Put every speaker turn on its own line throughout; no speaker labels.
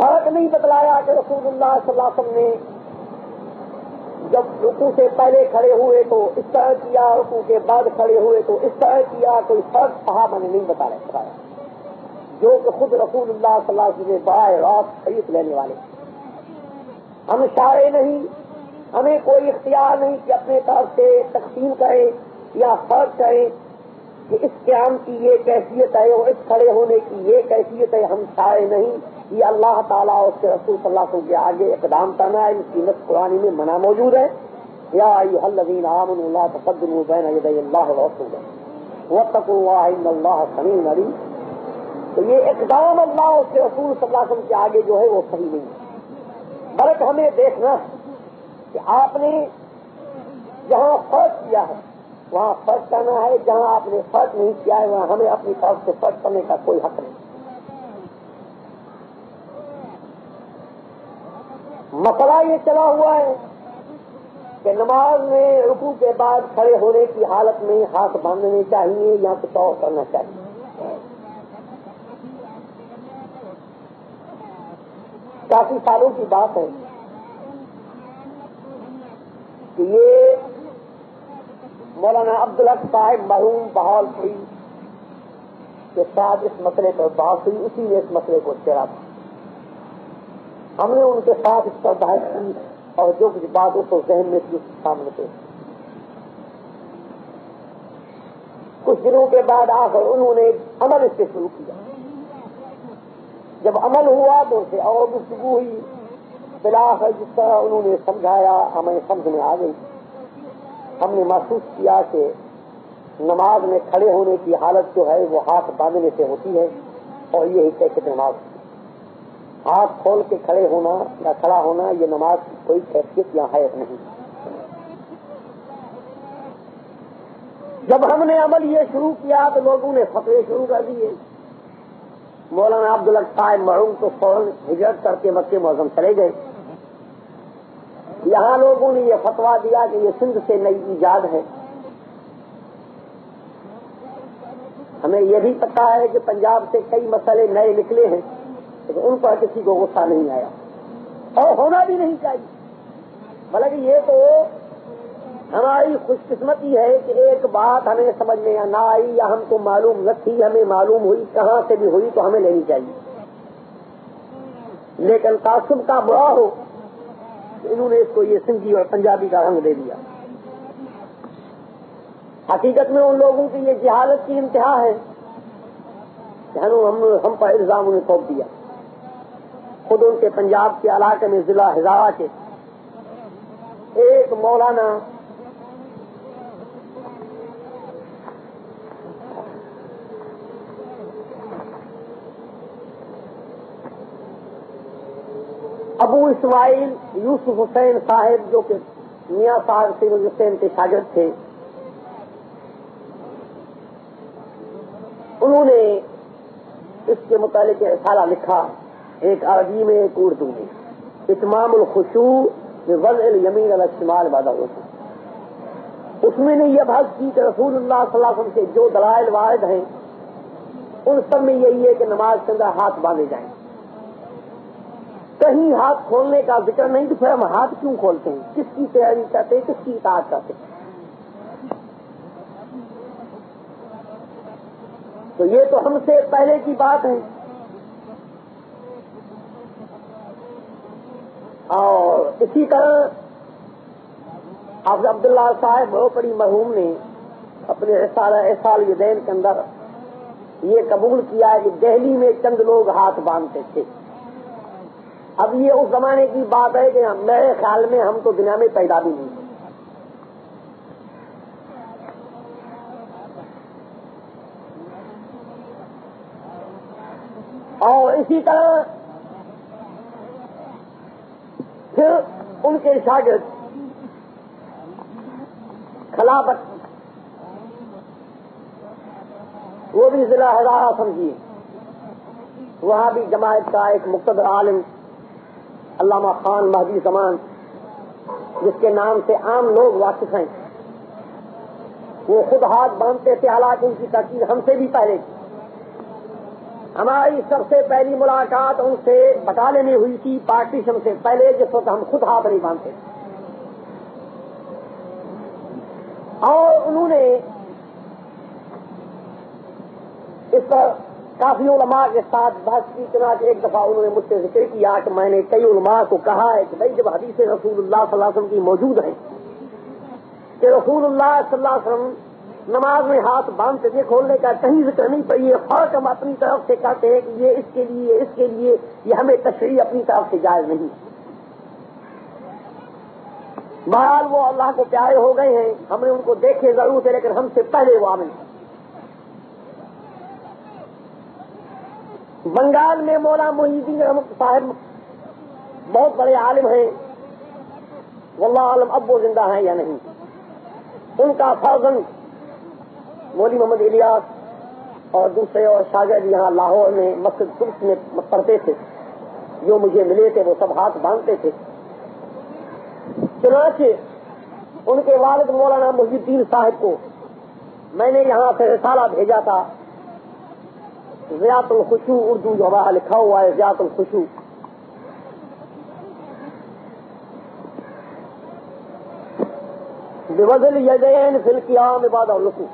फ़र्क नहीं बतलाया कि रसूलुल्लाह सल्लल्लाहु अलैहि वसल्लम ने जब रुकू से पहले खड़े हुए तो इस तरह किया, रुकू के बाद खड़े हुए तो इस तरह किया, कोई फ़र्क सहाबा ने नहीं बता बताया। जो कि खुद रसूलुल्लाह सल्लल्लाहु अलैहि वसल्लम बाय रात खरीद लेने वाले। हम शारे नहीं, हमें कोई इख्तियार नहीं कि अपने तरफ़ से तकसीम करें या फ़र्क करें कि इस क्याम की ये कैफियत है और इस खड़े होने की ये कैफियत है, हम शाये नहीं। ये अल्लाह ताला और उसके रसूल सल्लल्लाहु के आगे इकदाम करना है। इसकी नस कुरानी में मना मौजूद है। या अल्लाजीन आमन तकदम बैन अल्लाह रसूल वतकुल्लाह समीन अली तो ये इकदाम अल्लाह उसके रसूल सल्लल्लाहु के आगे जो है वो सही नहीं है। बल्कि हमें देखना कि आपने जहाँ फ़र्क किया है, वहाँ फ़र्क करना है। जहाँ आपने फ़र्क नहीं किया है, वहाँ हमें अपनी तरफ़ से फ़र्क करने का कोई हक नहीं। मसला ये चला हुआ है कि नमाज़ में रुकू के बाद खड़े होने की हालत में हाथ बांधने चाहिए या कुछ और करना चाहिए? काफ़ी सालों की बात है कि ये मौलाना अब्दुल साहिब मरूम बहालपुरी के साथ इस मसले पर बात हुई, उसी ने इस मसले को छेड़ा था। हमने उनके साथ इस पर बहस की और जो कुछ बात उसको जहन में थी उसके सामने पे कुछ दिनों के बाद आकर उन्होंने अमल इससे शुरू किया। जब अमल हुआ तो उसे और गुफ्तु हुई। बिलाकर जिस तरह उन्होंने समझाया, हमें समझ में आ गई हमने महसूस किया कि नमाज़ में खड़े होने की हालत जो है, वो हाथ बांधने से होती है और यही कैसे नमाज़ हाथ खोल के खड़े होना या खड़ा होना, ये नमाज़ की कोई कैफियत यहाँ है नहीं। जब हमने अमल ये शुरू किया तो लोगों ने फतवे शुरू कर दिए। मौलाना अब्दुल साहब मरूम तो फ़ौरन हिजरत करके मक्के मौसम चले गए। यहाँ लोगों ने ये फतवा दिया कि ये सिंध से नई ईजाद है। हमें ये भी पता है कि पंजाब से कई मसले नए निकले हैं। लेकिन उन पर किसी को गुस्सा नहीं आया। और होना भी नहीं चाहिए। बल्कि ये तो हमारी खुशकिस्मती है कि एक बात हमें समझ में ना आई या हमको मालूम न थी हमें मालूम हुई, कहाँ से भी हुई तो हमें लेनी चाहिए। लेकिन तासुब का बुरा हो इन्होंने इसको ये सिंधी और पंजाबी का रंग दे दिया। हकीकत में उन लोगों की ये जहालत की इंतहा है। हम हम पर इल्ज़ाम उन्हें सौंप दिया। खुद उनके पंजाब के इलाके में जिला हिजारा के। एक मौलाना अबू इस्माइल यूसुफ हुसैन साहिब, जो कि मियाँ साहब सिंह हुसैन के शागिर्द थे। उन्होंने इसके मुतालिक सारा लिखा। एक अरबी में एक उर्दू में इतमाम खुशू वजल यमीन अलमाल वादा होता उसमें ने यह बात की कि अलैहि वसल्लम से जो दलाइल वायद हैं, उन सब में यही है कि नमाज़ के अंदर हाथ बांधे जाए। कहीं हाथ खोलने का ज़िक्र नहीं तो फिर हम हाथ क्यों खोलते हैं? किसकी तैयारी करते हैं? किसकी इताद करते हैं? तो ये तो हमसे पहले की बात है। और इसी तरह अब अब्दुल्ला साहेब बड़ी मरहूम ने अपने एहसाल युदैन के अंदर ये कबूल किया है कि दिल्ली में चंद लोग हाथ बांधते थे। अब ये उस जमाने की बात है कि मेरे ख्याल में हम तो दुनिया में पैदा भी नहीं और इसी तरह फिर उनके शागिर्द। खिलाफत। वो भी जिला हजारा समझिए वहाँ भी जमायत का एक मुख्तर आलिम, अल्लामा खान महदी जमान, जिसके नाम से आम लोग वाकिफ हैं। वो खुद हाथ बांधते थे, हालाँकि उनकी तस्वीर हमसे भी पहले थी। हमारी सबसे पहली मुलाकात उनसे बटाले में हुई थी पार्टीशन से पहले, जिस वक्त हम खुद हाथ नहीं बांधते। और उन्होंने इस पर काफ़ी उलमा के साथ की चुनाच एक दफ़ा उन्होंने मुझसे ज़िक्र किया कि मैंने कई उलमा को कहा है कि भाई, जब हदीस रसूलुल्लाह सल्लल्लाहु अलैहि वसल्लम की मौजूद है, कि रसूलुल्लाह सल्लल्लाहु अलैहि वसल्लम नमाज़ में हाथ बांधते थे खोलने का कहीं ज़िक्र नहीं, पर ये फ़र्क हम अपनी तरफ़ से कहते हैं कि ये इसके लिए इसके लिए, ये हमें तशरी अपनी तरफ़ से जायज़ नहीं। बहरहाल वो अल्लाह को प्यारे हो गए हैं, हमने उनको देखे ज़रूर थे, लेकिन हमसे पहले वो आमिल बंगाल में मौला मोहिद्दीन साहब बहुत बड़े आलिम हैं वल्ला आलम अब वो ज़िंदा हैं या नहीं। उनका फर्जन मौली मोहम्मद इलियास और दूसरे और शागिर्द यहाँ लाहौर में मस्जिद कुर्स में पढ़ते थे। जो मुझे मिले थे, वो सब हाथ बांधते थे। चुनाचे उनके वालिद मौलाना मुहिद्दीन साहब को मैंने यहाँ से रिसाला भेजा था। जियातुल खुशू उर्दू जो हमारा लिखा हुआ है, जियातुल खुशू। बेवजल यदैन फिल इबाद रुकू।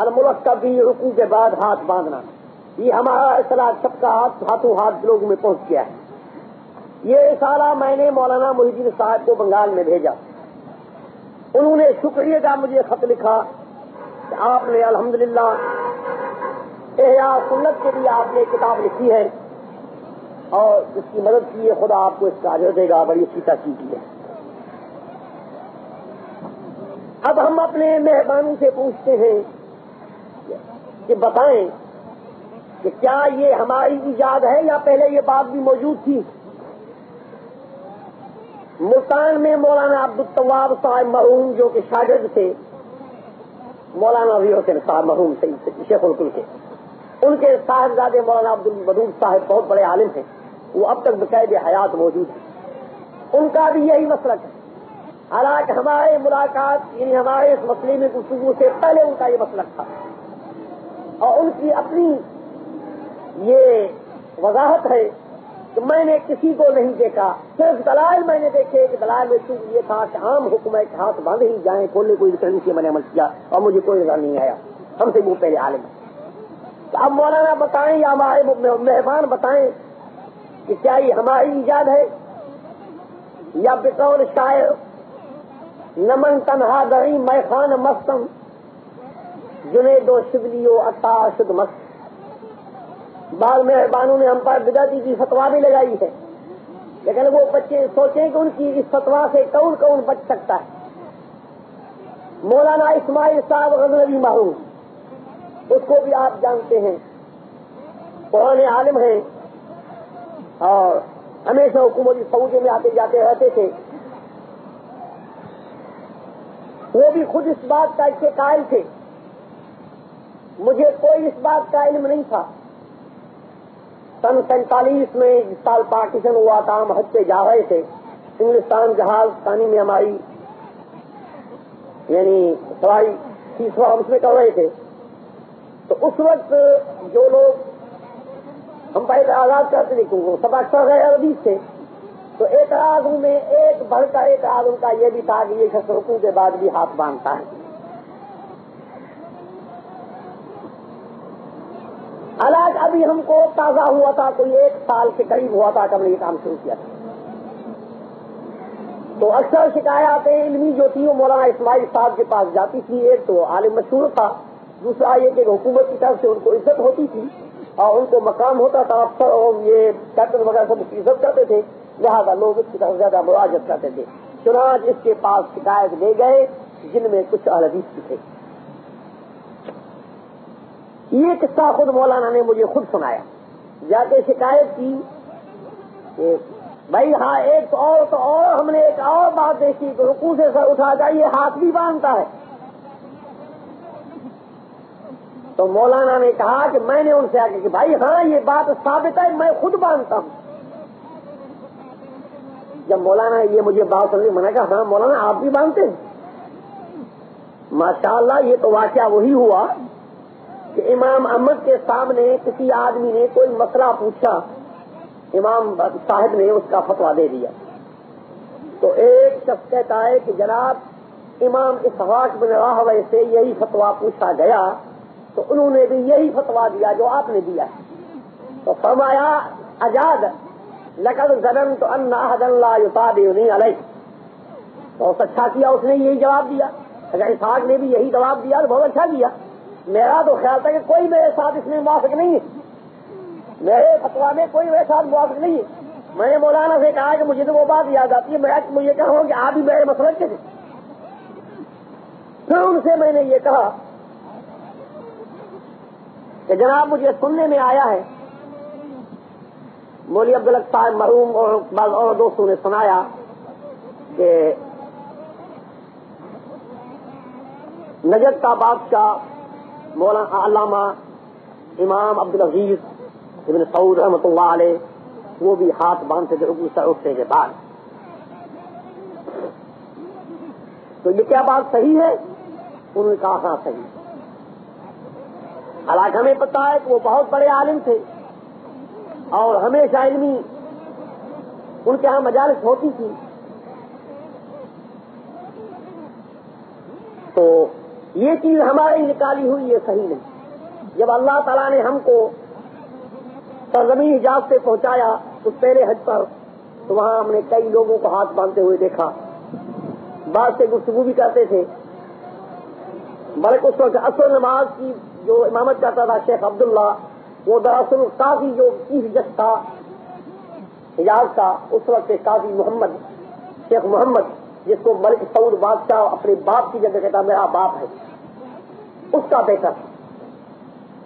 अलमुलक का भी रुकू के बाद हाथ बांधना। ये हमारा इतला सबका हाथ, हाथों हाथ लोग में पहुँच गया है। ये इशारा मैंने मौलाना मोहिद्दीन साहब को बंगाल में भेजा। उन्होंने शुक्रिया का मुझे खत लिखा आपने अल्हम्दुलिल्लाह एहया सुन्नत के लिए आपने किताब लिखी है और इसकी मदद की है, खुदा आपको इसका अजर देगा, बड़ी अच्छी की है। अब हम अपने मेहमानों से पूछते हैं कि बताएँ कि क्या ये हमारी ईजाद है या पहले ये बात भी मौजूद थी? मुल्तान में मौलाना अब्दुल तवाब साहब मरूम जो कि शागिर्द थे, मौलाना रियोसन साहब मरूम शेखुल के। उनके साहिबजादे मौलाना अब्दुल मदूद साहब बहुत बड़े आलिम हैं वो अब तक बकायद हयात मौजूद है। उनका भी यही मसलक है हालाँकि हमारे मुलाकात, यानी हमारे इस मसले में गुफ्तु से पहले उनका ये मसलक था। और उनकी अपनी ये वजाहत है कि मैंने किसी को नहीं देखा। सिर्फ़ दलाल मैंने देखे कि दलाल में चूँकि ये था कि आम हुक्म कि हाथ बाँध ही जाए, खोलने कोई नहीं किया मैंने अमल किया और मुझे कोई नज़र नहीं आया। हमसे वो पहले आलिम। तो अब मौलाना बताएँ या हमारे मेहमान बताएँ कि क्या ये हमारी ईजाद है? या बिकौल शायर, नमन तनहा दरी, मैं मस्तम जुने दो शिवलियो अता शुद्ध मस्त बाद मेहरबानों ने हम पर बिदाती की फतवा भी लगाई है। लेकिन वो बच्चे सोचें कि उनकी इस फतवा से कौन कौन बच सकता है? मौलाना इस्माइल साहब गजनबी माहूम उसको भी आप जानते हैं। पुराने आलिम हैं और हमेशा हुकूमती फौजे में आते जाते रहते थे। वो भी खुद इस बात का इससे कायल थे मुझे कोई इस बात का इल्म नहीं था। सन सैतालीस में जिस साल पार्टीशन हुआ था, हम हज जा रहे थे। हिंदुस्तान जहाज़ पानी में हमारी, यानी सवारी तीसरा हम उसमें कर रहे थे। तो उस वक्त जो लोग, हम पहले आज़ाद करते थे, क्योंकि सब अक्सर गए अरबी थे तो एक आदमी में एक बढ़कर एक आदमी का ये भी था कि ये शख्स के बाद भी हाथ बांधता है हालाँकि अभी हमको ताज़ा हुआ था, कोई एक साल के करीब हुआ था हमने ये काम शुरू किया था। तो अक्सर शिकायतें इलमी जो थी, वो मौलाना इस्माइल साहब के पास जाती थी। एक तो आलिम मशहूर था, दूसरा ये कि हुकूमत की तरफ़ से उनको इज़्ज़त होती थी और उनको मकाम होता था अफसर और ये कैप्टन वगैरह सब उसकी इज़्ज़त करते थे, लिहाजा लोग इसकी तरफ़ ज़्यादा मुराजत करते थे। चुनाव इसके पास शिकायत ले गए, जिनमें कुछ अहदीस थे। ये किस्सा खुद मौलाना ने मुझे खुद सुनाया। जाके शिकायत की कि भाई हाँ एक तो और तो और हमने एक और बात देखी कि रुकू से सर उठा जाइए हाथ भी बांधता है। तो मौलाना ने कहा कि मैंने उनसे आगे कि भाई हाँ ये बात साबित है, मैं खुद बांधता हूँ। जब मौलाना ये मुझे बात सुनने मैंने कहा हाँ मौलाना, आप भी बांधते हैं। माशाल्लाह, ये तो वाक्य वही हुआ। कि इमाम अहमद के सामने किसी आदमी ने कोई मसला पूछा, इमाम साहब ने उसका फतवा दे दिया। तो एक शख्स कहता है कि जनाब, इमाम इसहाक बिन राहवे से यही फतवा पूछा गया तो उन्होंने भी यही फतवा दिया जो आपने दिया तो फरमाया आज़ाद लकद जनन तो अन्ना युताबी अलग तो अच्छा किया उसने, यही जवाब दिया। अगर इसहाक ने भी यही जवाब दिया तो बहुत अच्छा किया। मेरा तो ख्याल था कि कोई मेरे साथ इसमें मुआफिक नहीं है। मेरे फतवा में कोई मेरे साथ मुआफिक नहीं है। मैंने मौलाना से कहा कि मुझे तो वो बात याद आती है। मैं मुझे कहा कि आप ही मेरे मसलक के थे। फिर उनसे मैंने ये कहा कि जनाब, मुझे सुनने में आया है। मौली अब्दुल साहब मरूम और और दोस्तों ने सुनाया कि नजद का बादशाह मौलाना इमाम अब्दुल अज़ीज़ इबन सऊद रहमत वो भी हाथ बांधते थे उठने के बाद। तो ये क्या बात सही है? उन्होंने कहा हाँ सही। हालाँकि हमें पता है कि वो बहुत बड़े आलिम थे, और हमेशा इलमी, उनके यहाँ मजालिस होती थी। तो ये चीज़ हमारी निकाली हुई ये सही नहीं। जब अल्लाह तला ने हमको सरजमी हिजाब से पहुँचाया उस पहले हज पर तो वहाँ हमने कई लोगों को हाथ बांधते हुए देखा। बाद से गुफ्तगु भी करते थे। बल्कि उस वक्त असल नमाज़ की जो इमामत करता था शेख अब्दुल्ला, वो दरअसल काफ़ी जो चीफ जज था हिजाज का उस वक्त काफ़ी मोहम्मद, शेख मोहम्मद जिसको मलिक सऊद बादशाह अपने बाप की जगह कहता, मेरा बाप है। उसका बेटा। था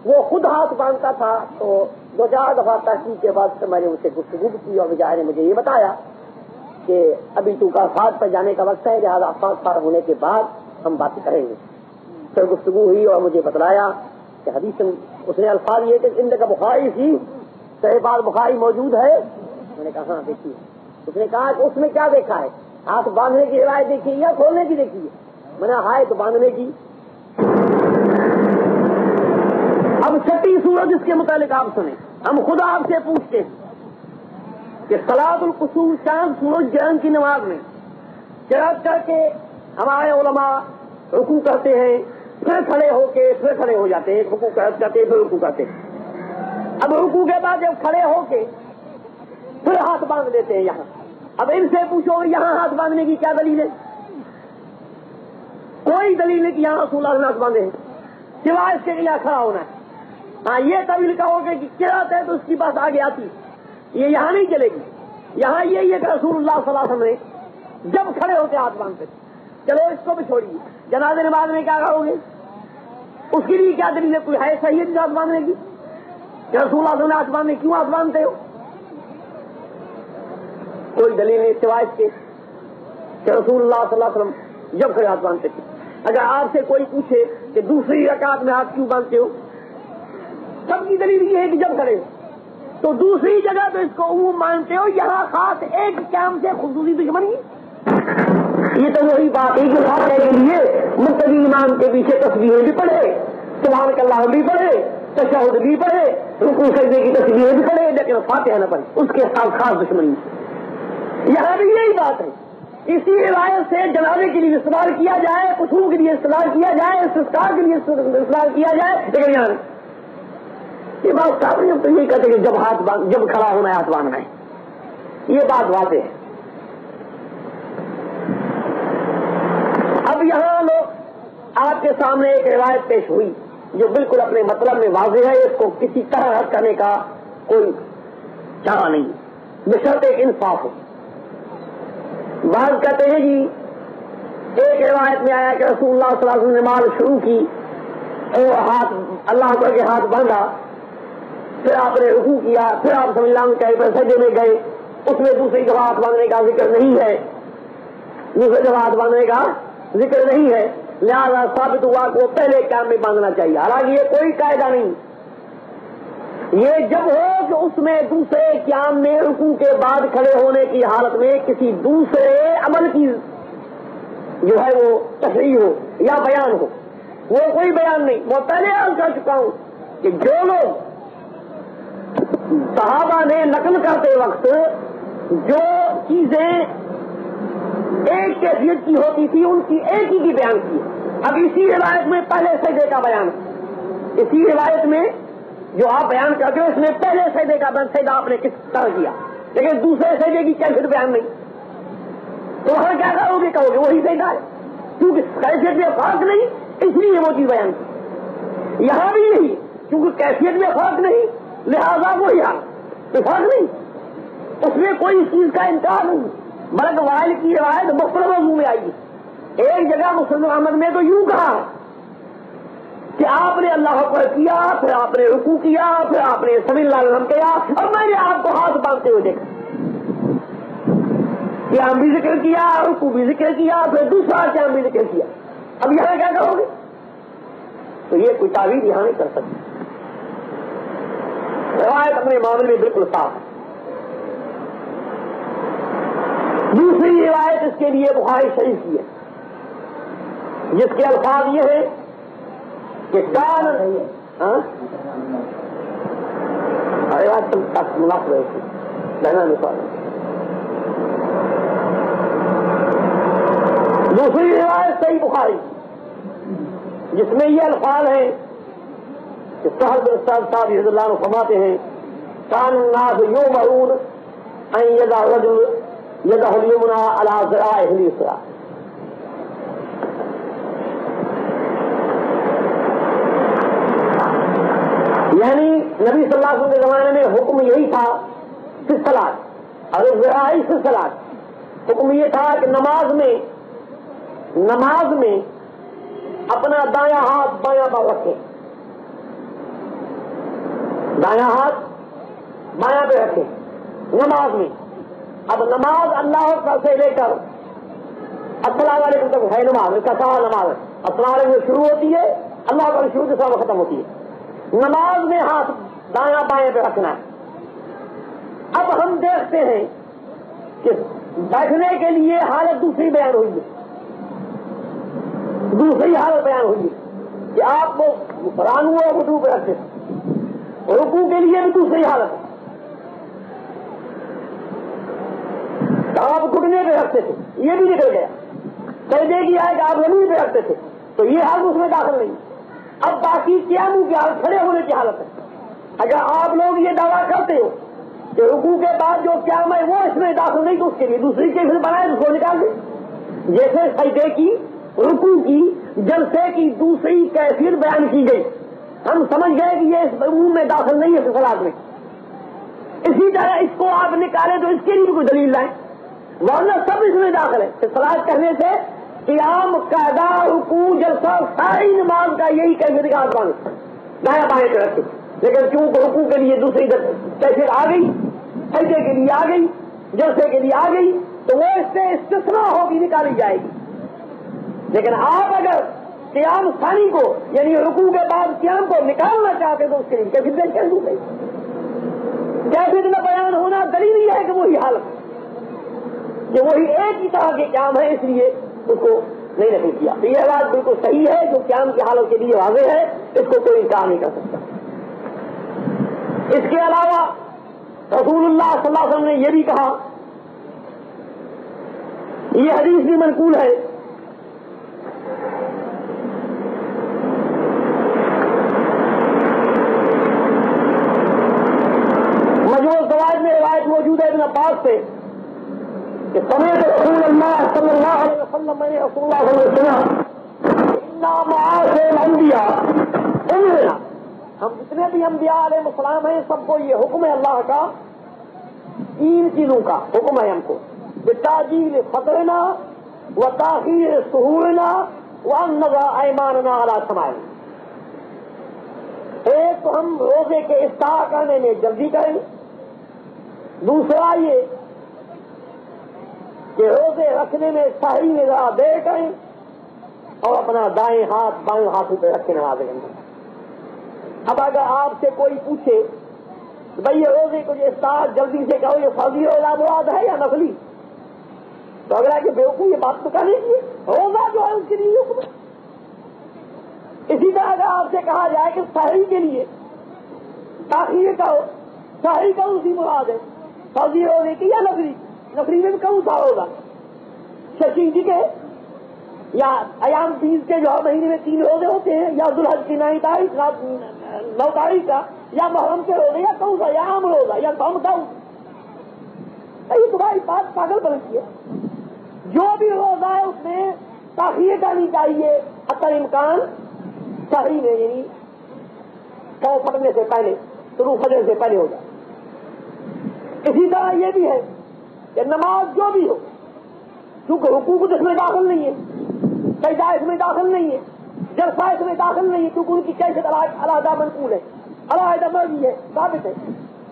वो खुद हाथ बांधता था तो दो चार दफ़ा तहकीक के बाद से मैंने उसे गुफ्तगु की और विजाय ने मुझे ये बताया कि अभी तू का फात पर जाने का वक्त है, लिहाजा फात पार होने के बाद हम बात करेंगे। फिर गुफ्तगु हुई और मुझे बतलाया कि हदीस उसने अल्फाज ये कि इंद का बुखारी थी सही बात बुखारी मौजूद है। मैंने कहा हाँ देखिए। उसने कहा कि उसमें क्या देखा है? हाथ बांधने की रिवायत देखी या खोलने की देखी? है मैंने हाथ तो बांधने की। अब छठी सूरज इसके मुतालिक आप सुने। हम खुद आपसे पूछते हैं कि सलादुल कसूर चाँद सूरज ग्रहण की नमाज़ में चरात करके हमारे उलमा रुकू करते हैं, फिर खड़े होके, फिर खड़े हो जाते हैं। रुकू करते हैं, फिर रुकू करते हैं। अब रुकू के बाद जब खड़े होके फिर हाथ बाँध लेते हैं यहाँ। अब इनसे पूछो यहाँ हाथ बांधने की क्या दलील है? कोई दलील है कि यहाँ रसूल हाथ बांधे सिवाय इसके यहाँ खड़ा होना है। हाँ ये तभी कहोगे कि किरात है तो उसकी बात आगे आती ये यहाँ नहीं चलेगी। यहाँ ये ये रसूलुल्लाह सलाह ने जब खड़े होते हाथ बांधते। चलो इसको भी छोड़िए। जनाजे नमाज़ में क्या करोगे उसके लिए क्या दलील है? कोई है सही है हाथ बांधने की? रसूल ने हाथ बांधने क्यों हाथ बांधते हो? कोई दलील नहीं सिवाय के रसूलुल्लाह जब हाथ बांधते थे। अगर आपसे कोई पूछे कि दूसरी रकात में हाथ क्यों बांधते हो, सबकी दलील ये है कि जब खड़े तो दूसरी जगह तो इसको वो मानते हो, यहाँ खास एक कैम से खसूसी दुश्मनी ये तो वही बात है कि फातह के लिए मुख्तली इमाम के पीछे तस्वीरें भी पढ़े सुबह कल्लाह भी पढ़े तशहद भी पढ़े रुकू सजदे की तस्वीरें भी पढ़े लेकिन फातह न पढ़े उसके साथ खास दुश्मनी यहाँ भी यही बात है। इसी रिवायत से जनाबे के लिए इस्तेमाल किया जाए कुछू के लिए इस्तेमाल किया जाए, संस्कार के लिए इस्तेमाल किया जाए, लेकिन यहाँ ये बात सामने हम तो यही कहते कि जब हाथ जब खड़ा होना है हाथ बांधना है। ये बात बात है। अब यहाँ लोग, आपके सामने एक रिवायत पेश हुई, जो बिल्कुल अपने मतलब में वाजे है, इसको किसी तरह हद करने का कोई चाह नहीं। बेशर्त एक इंसाफ हो। बात कहते हैं जी। एक रिवायत में आया कि रसूल ने माल शुरू की और हाथ, अल्लाह के हाथ बांधा। फिर आपने रुकू किया, फिर आप संविधान कहे पर सजे में गए। उसमें दूसरी दफ़ा हाथ बांधने का ज़िक्र नहीं है, दूसरी दफ़ा हाथ बांधने का ज़िक्र नहीं है, लिहाजा साबित हुआ कि पहले काम में बांधना चाहिए। हालाँकि ये कोई कायदा नहीं। ये जब हो कि उसमें दूसरे क्याम में रुकू के बाद खड़े होने की हालत में किसी दूसरे अमल की जो है वो तस्वीर हो या बयान हो, वो कोई बयान नहीं। मैं पहले अर्ज़ कर चुका हूँ कि जो लोग सहाबा ने नकल करते वक्त जो चीज़ें एक कैफियत की होती थी, उनकी एक ही की बयान की। अब इसी रिवायत में पहले सजदे का बयान। इसी रिवायत में जो आप बयान करते हो इसमें पहले सजदे का बयान सजदा आपने किस तरह किया। लेकिन दूसरे सजदे की कैफियत बयान नहीं? तो वहाँ क्या करोगे, कहोगे, वही सजदा है क्योंकि कैफियत में फ़र्क नहीं, इसलिए वो चीज़ बयान की। यहाँ भी नहीं क्योंकि कैफियत में फ़र्क नहीं, लिहाजा वो हाल तो फ़र्क नहीं। उसमें कोई इस चीज़ का इनकार नहीं। बल्कि वायल की रिवायत मुँह में आएगी एक जगह मुस्लिम अहमद में तो यूँ कहा कि आपने अल्लाह पर किया, फिर आपने रुकू किया, फिर आपने सभी लालम किया, और मैंने आपको हाथ बांधते हुए देखा। क्याम भी ज़िक्र किया, रुकू भी ज़िक्र किया, फिर दूसरा क्याम भी ज़िक्र किया। अब यहाँ क्या करोगे? तो ये कोई तावीर यहाँ नहीं कर सकते। रवायत अपने मामले में बिल्कुल साफ़ है। दूसरी रिवायत इसके लिए बुखारी शरीफ की है। जिसके अल्फाज ये है कहना निकाल दूसरी रिवायत सही बुखारी जिसमें ये अल्फाज है कि सहर बिन साहब यदल्ला फरमाते हैं कान नाथ यो मरून यदा रजुल यदा हलियमुना अला जरा अहली यानी नबी सल्लल्लाहु के जमाने में हुक्म यही था, सिलसलात। और जराई सिलसलात। हुक्म ये था कि नमाज़ में नमाज़ में अपना दाया हाथ बाया पर रखें। दाया हाथ बाया पे रखें, नमाज़ में। अब नमाज़ अल्लाह से लेकर वालेकुम तक है नमाज़। इसका सवाल नमाज़ है। अस्सलाम में शुरू होती है, अल्लाह का शुरू के साथ खत्म होती है। नमाज़ में हाथ दाया बाएँ पे रखना अब हम देखते हैं कि बैठने के लिए हालत दूसरी बयान हुई है। दूसरी हालत बयान हुई है कि आप वो रानू और रुकू पे रखते रुकू के लिए भी दूसरी हालत है। आप घुटने पे रखते थे, ये भी निकल गया। सजदे की आए आप ज़मीन पे रखते थे तो ये हालत उसमें दाखिल नहीं। अब बाकी क्या मुँह की हालत खड़े होने की हालत है। अगर आप लोग ये दावा करते हो कि रुकू के बाद जो क्या है वो इसमें दाखिल नहीं तो उसके लिए दूसरी कैफियत बनाए, उसको निकाल दे। जैसे सजदे की, रुकू की, जलसे की दूसरी कैफियत बयान की गई। हम समझ गए कि ये मुँह में दाखिल नहीं है सलाद में। इसी तरह इसको आप निकाले तो इसके लिए कोई दलील लाए। वरना सब इसमें दाखिल है। सलाद करने से क्याम कायदा रुकू जलसा, सारी नमाज़ का यही कैफियत का आसमान दाया बाएँ रखे लेकिन क्योंकि रुकू के लिए दूसरी कैफियत आ गई सजदे के लिए आ गई, जलसे के लिए आ गई तो वो इससे इस्तना होगी, निकाली जाएगी। लेकिन आप अगर क्याम सानी को, यानी रुकू के बाद क्याम को निकालना चाहते तो उसके लिए कैफियत कैसे दी गई कैफियत में बयान होना दलील ही है कि वही हालत। कि वही एक ही तरह के क्याम है, इसलिए उसको नहीं नकल किया तो यह बात बिल्कुल सही है, जो क्याम की हालत के लिए वाजे है, इसको कोई इनकार नहीं कर सकता। इसके अलावा, रसूलुल्लाह सल्लल्लाहु अलैहि वसल्लम ने यह भी कहा यह हदीस भी मनकूल है मज़बूत सवाज में रिवायत मौजूद है इबन अब्बास से कि समय रसूल अल्लाह सल्लल्लाहु अलैहि वसल्लम मैंने रसूल से सुना, इन्ना मासे हम जितने भी अम्बिया सलाम हैं, सबको ये हुक्म है अल्लाह का, तीन चीज़ों का हुक्म है हमको। बेताजील फतरना, व ताखीर सहूरना, व नजा ऐमानना अला समाए एक तो हम रोज़े के इफ्तार करने में जल्दी करें। दूसरा ये कि रोज़े रखने में सही देर करें और अपना दाएँ हाथ, बाएँ हाथों पे रखे नमाज़ अब अगर आपसे कोई पूछे भाई ये रोज़े को ये इफ्तार जल्दी से कहो ये फर्जी रोजा मुराद है या नकली? तो अगला के बेवकूफ़ ये बात तो कहने की रोजा जो है उसके लिए इसी तरह अगर आपसे कहा जाए कि शहरी के लिए ताखीर का हो शाही का उसी मुराद है, फर्जी होने की या नकली? नकली में भी कौन सा होगा। शशि जी के या अयाम बीस के जो महीने में तीन रोज़े होते हैं, या दुल्हज की नई तारीख, नौ तारीख का, या मोहरम के रोज़े, या कौन सा या आम रोजा, या कौन सा ये तुम्हारी बात पागल बनती है। जो भी रोजा है, उसमें ताखिर करनी चाहिए अक्ल इम्कान सही में यानी कौ फटने से पहले शुरू फटने से पहले हो जाए। इसी तरह ये भी है कि नमाज जो भी हो क्योंकि हुकूक इसमें दाखिल नहीं है कैसा इसमें दाखिल नहीं है जलसा इसमें दाखिल नहीं है क्योंकि उनकी कैसे अलादा मनकूल है अलादा मर्जी है साबित है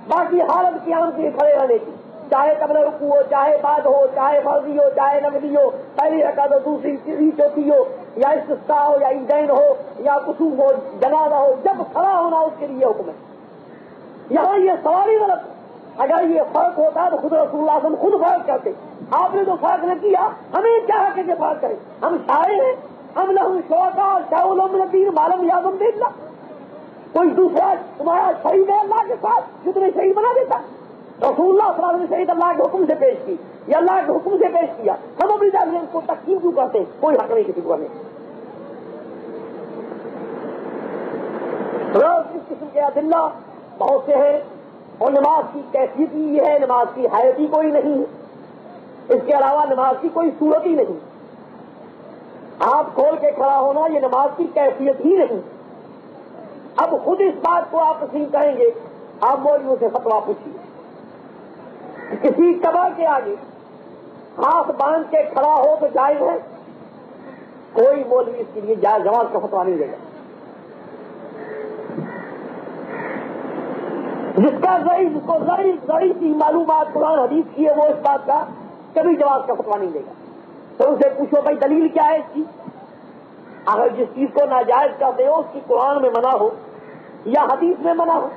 बाकी हालत क्याम की खड़े रहने की चाहे कबल रुकू हो चाहे बाद हो चाहे फर्जी हो चाहे नकदी हो पहली रकत हो दूसरी तीसरी चौथी हो या इस्ता हो या ईदैन हो या कुसुम हो जनाजा हो जब खड़ा होना उसके लिए हुक्म है यहाँ ये सवाल ही गलत अगर ये फ़र्क होता तो खुद रसूल खुद फ़र्क करते। आपने तो फ़र्क न किया, हमें क्या हक के फ़र्क करें? हम सारे हैं। हम लहम शौका शाहतीन मालम यादम देखना कोई दूसरा तुम्हारा शहीद है अल्लाह के साथ, जो तुम्हें शहीद बना देता? रसूल्ला ने शहीद अल्लाह के हुक्म से पेश की। या अल्लाह के हुक्म से पेश किया। हम अपनी जान को तकसीम क्यों करते कोई हक नहीं किसी को हमें इस किस्म के अदिल्ला बहुत से हैं। और नमाज़ की कैफियत ही है, नमाज़ की हैत ही कोई नहीं इसके अलावा नमाज़ की कोई सूरत ही नहीं। आप खोल के खड़ा होना, ये नमाज़ की कैफियत ही नहीं। अब खुद इस बात को आप तस्लीम कहेंगे आप मौलवियों से फतवा पूछिए। किसी कबर के आगे हाथ बाँध के खड़ा हो तो जायज़ है। कोई मौलवी इसके लिए जायज़ जवाब का फतवा नहीं देगा। जिसका जरी जिसको जरी जरी सी मालूम कुरान हदीस की है, वो इस बात का कभी जवाब का फतवा नहीं देगा। तो उनसे पूछो, भाई, दलील क्या है इसकी? अगर जिस चीज़ को नाजायज कर दे उसकी कुरान में मना हो या हदीस में मना हो।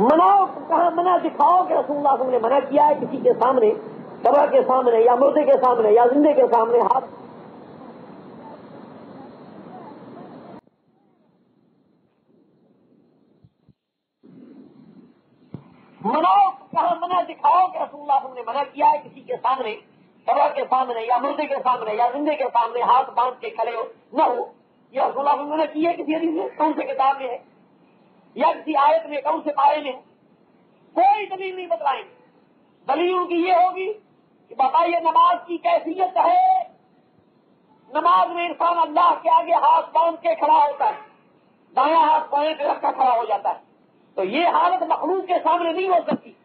मनाओ, कहा, मना दिखाओ कि रसूल्ला ने मना किया है किसी के सामने, कबर के सामने या मुर्दे के सामने या जिंदे के सामने, हाथ मनाओ कहा मना दिखाओ कि रसूल्ला ने मना किया है? किसी के सामने कबर के सामने, या मुर्दे के सामने, या जिंदे के सामने हाथ बाँध के खड़े हो। न हो। यह रसूल्ला ने की है किसी हदीस में? कौन से किताब में है? या किसी आयत में? कौन से पाए में? कोई दलील नहीं बतलाएँगे। दलील उनकी ये होगी कि बताइए नमाज़ की कैफियत है? नमाज़ में इंसान अल्लाह के आगे हाथ बाँध के खड़ा होता है। दाया हाथ बाएँ पे रखकर खड़ा हो जाता है। तो ये हालत मखलूक के सामने नहीं हो सकती।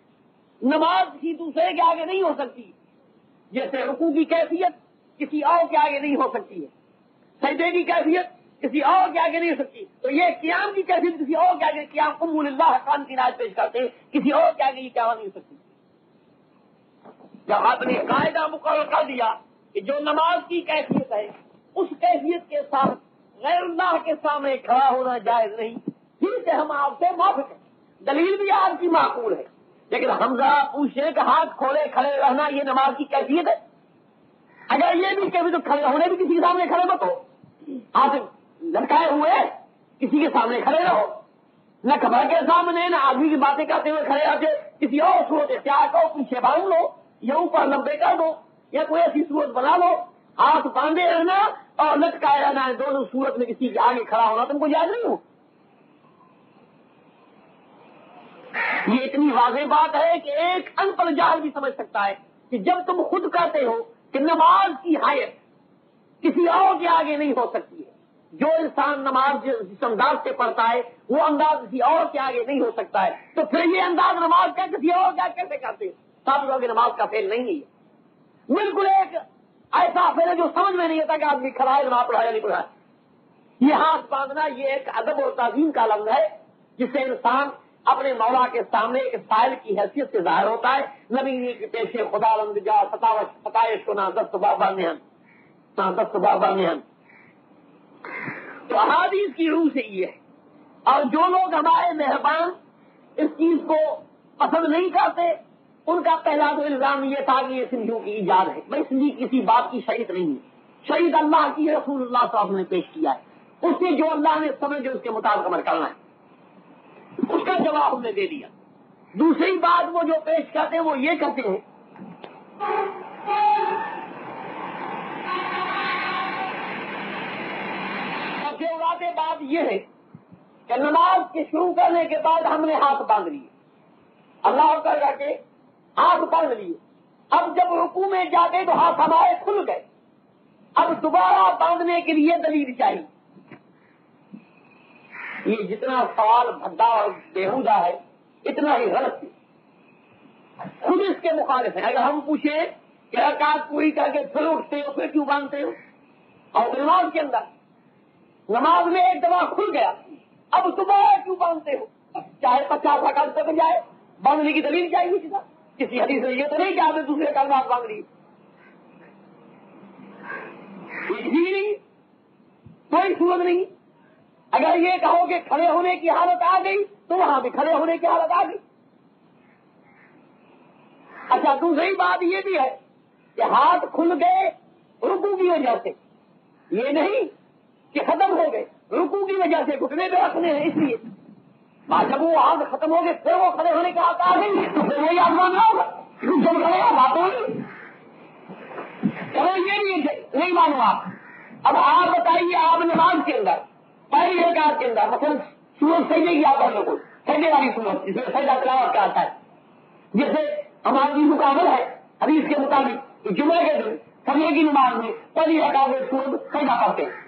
नमाज़ किसी दूसरे के आगे नहीं हो सकती। जैसे रुकू की कैफियत किसी और के आगे नहीं हो सकती है। सैदे की कैफियत किसी और के आगे नहीं हो सकती। तो ये क्याम की कैफियत किसी और के आगे, क्याम उम्मुल्लाह खान की राज पेश करते हैं। किसी और के आगे ये क्या नहीं हो सकती। जब आपने कायदा मुकर कर दिया कि जो नमाज़ की कैफियत है, उस कैफियत के साथ गैरुल्लाह के सामने खड़ा होना जायज़ नहीं। फिर से हम आपसे माफिक हैं दलील भी आपकी माकूल है। लेकिन हम जरा पूछे कि हाथ खोले, खड़े रहना, ये नमाज़ की कैफियत है? अगर ये भी कभी तो खड़े होने भी किसी के सामने खड़े हो। हाथ लटकाए हुए किसी के सामने खड़े रहो न खबर के सामने, न आदमी की बातें करते हुए खड़े रहते किसी और सूरत इख्तियार करो पीछे बाँध लो, या ऊपर लंबे कर दो, या कोई ऐसी सूरत बना लो। हाथ बांधे रहना और लटकाए रहना है। दोनों सूरत में किसी के आगे खड़ा होना, तुमको याद नहीं हो? ये इतनी वाजे बात है कि एक अनपढ़ जाल भी समझ सकता है कि जब तुम खुद कहते हो कि नमाज़ की हायत किसी और के आगे नहीं हो सकती है, जो इंसान नमाज़ जिस अंदाज से पढ़ता है, वो अंदाज किसी और के आगे नहीं हो सकता है। तो फिर ये अंदाज नमाज़ का किसी और क्या कैसे करते साफ़ लोग नमाज़ का फेल नहीं है। बिल्कुल एक ऐसा फेल है जो समझ में नहीं आता कि आदमी खड़ा है, नमाज़ पढ़ाया नहीं पढ़ाया ये हाथ बांधना, ये एक अदब और तजीम का लफ्ज है, जिससे इंसान अपने मौला के सामने एक साइल की हैसियत से ज़ाहिर होता है। नबी के पेशे खुदा रंग जा सताए सुना दस्त बाबा निहन दस्त बाबा निहन तो अहादीस की रूह से ये है। और जो लोग हमारे मेहरबान इस चीज़ को पसंद नहीं करते, उनका पहला तो इल्ज़ाम ये था कि ये सिंधियों की ईजाद है। भाई, सिंधी किसी बात की शहीद नहीं है। शहीद अल्लाह की रसूल साहब ने पेश किया है। उससे जो अल्लाह ने समझ, उसके मुताबिक अमल करना है। उसका जवाब हमने दे दिया। दूसरी बात वो जो पेश करते हैं, वो ये कहते हैं। उड़ाते बात ये है कि नमाज़ के शुरू करने के बाद हमने हाथ बाँध लिए। अल्लाह कर करके हाथ बाँध लिए। अब जब रुकू में जाते तो हाथ हमारे खुल गए। अब दोबारा बांधने के लिए दलील चाहिए। ये जितना सवाल भद्दा और बेहुदा है, इतना ही गलत है। खुद इसके मुखालिफ है। अगर हम पूछे कि रकात पूरी करके फिर उठते हो, फिर क्यों बांधते हो? और नमाज़ के अंदर, नमाज़ में एक दवा खुल गया, अब दोबारा क्यों बांधते हो? चाहे पचास रकात तक जाए बांधने की दलील चाहिए किसी किसी हदीस में ये तो नहीं कि आपने दूसरे का नमाज़ बाँध ली कोई सूरत नहीं। अगर ये कहो कि खड़े होने की हालत आ गई तो वहाँ भी खड़े होने की हालत आ गई। अच्छा दूसरी बात ये भी है कि हाथ खुल गए, रुकू की वजह से। ये नहीं कि खत्म हो गए, रुकू की वजह से घुटने पे रखने हैं, इसलिए। जब वो हाथ खत्म हो गए फिर वो खड़े होने की हाथ आ गई तो फिर वही आसमान होगा जब खड़े हो, बात चलो, ये नहीं मानो आप। अब आप बताइए आप नमाज़ के अंदर। के अंदर मतलब सूरज सही की को वाली सूरज का है जैसे हमारी मुकाबल है अभी इसके मुताबिक जुमे के दिन समय की नमाज़ में पहली रकात में सूरज सही पढ़ते हैं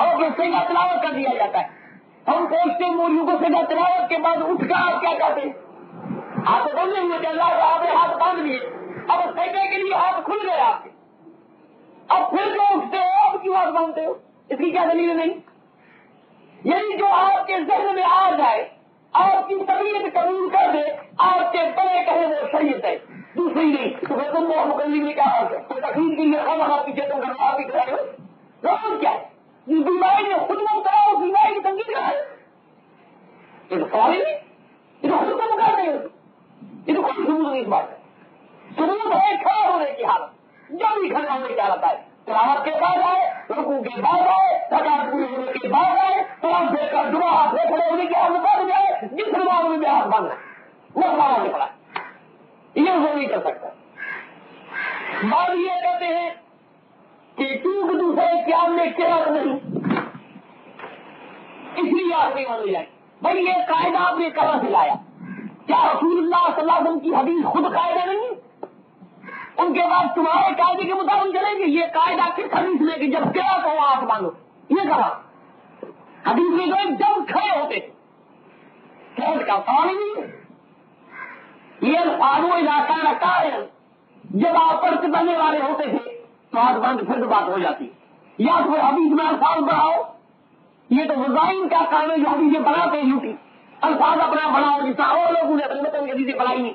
और फिर सही तलावत कर दिया जाता है हम सोचते मूर्यों को सजा तलावत के बाद उठकर आप क्या कहते हैं आप तो बोलने हुए अल्लाह को आपने हाथ बाँध लिए अब सजने के लिए हाथ खुल गए आपके अब फिर जो उठते हो अब क्यों हाथ बांधते हो इसकी क्या दलील नहीं यदि जो आपके जहन में आ जाए, आपकी तबीयत कबूल कर दे, आपके बड़े कहे वो शरीयत है दूसरी नहीं तो फिर तुम मुकदमी में क्या तो तकलीफ़ के लिए खाना पीछे तुम घर आप भी खड़े हो। क्या है? बीमारी में खुद मुबतला हो बीमारी की तंगी का है? ये तो सवाल ही। ये तो खुद को तो सबूत नहीं इस बात है सबूत है खड़ा होने की हालत। जब भी खड़ा होने की हालत आए। तलावत के बाद आए, रुकू के बाद आए थकान पूरी होने के बाद आए तमाम देखकर दुआ हाथ में खड़े होने की हालत बढ़ जाए जिस नमाज़ में हाथ बंद है वो नमाज़ होने पड़ा। ये वो नहीं कर सकता। बाद ये कहते हैं कि चूक दूसरे क्या में किरात नहीं। इसलिए आप नहीं मान जाए। भाई, ये कायदा आपने कहाँ से लाया? क्या रसूलुल्लाह सल्लल्लाहु अलैहि वसल्लम की हदीस खुद कायदा नहीं उनके बाद तुम्हारे कायदे के मुताबिक चलेंगे। ये कायदा फिर खरीद कि जब क्या कहो आप मानो। ये कहा। हदीस में गए जब खड़े होते का नहीं ये फालू इलाका रखा है। जब आप पर बनने वाले होते थे तो हाथ बंद फिर बात हो जाती या तो हदीस में अल्फाज बढ़ाओ। ये तो वजाइन का काम है जो हदीसें बनाते यूटी अल्फाज अपना बनाओ जिसका और लोगों ने अपने मतलब हदीसें बनाई नहीं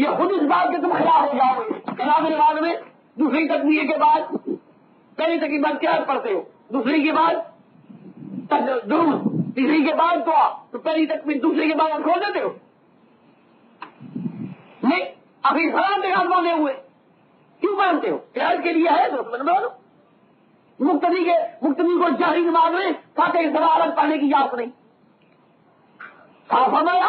ये खुद इस बात के तुम खिलाफ हो जाओगे। कलाम नमाज़ में दूसरी तकबीर के बाद पहली तकरीबन क्या पढ़ते हो। दूसरी के बाद दुरुस्त तीसरी के बाद दुआ। तो पहली तकबीर दूसरी के बाद खोल देते हो। नहीं, अभी सलाम के बांधे हुए। क्यों बांधते हो? प्याज के लिए है तो बनो। मुक्तदी के मुक्तदी को जारी नमाज़ में फाते अलग पढ़ने की इजाज़त नहीं। साफ़ हमारा